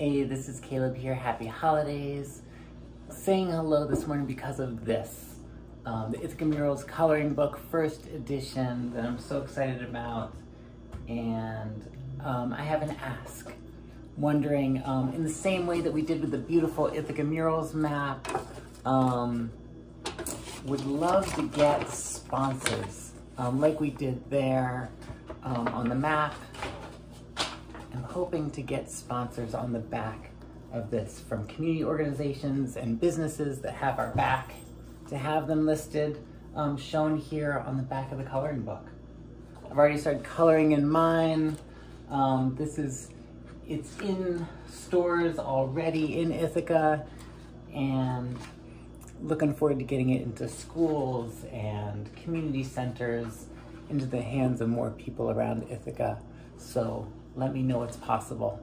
Hey, this is Caleb here. Happy holidays. Saying hello this morning because of this. Um, the Ithaca Murals coloring book, first edition, that I'm so excited about. And um, I have an ask. Wondering, um, in the same way that we did with the beautiful Ithaca Murals map, um, would love to get sponsors, um, like we did there um, on the map. Hoping to get sponsors on the back of this from community organizations and businesses that have our back to have them listed, um, shown here on the back of the coloring book. I've already started coloring in mine. Um, this is, it's in stores already in Ithaca and looking forward to getting it into schools and community centers, into the hands of more people around Ithaca. So let me know it's possible.